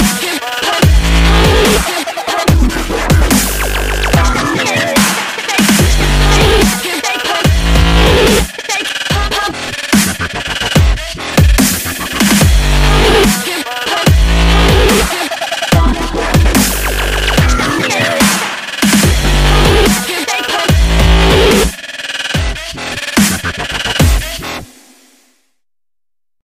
Yeah.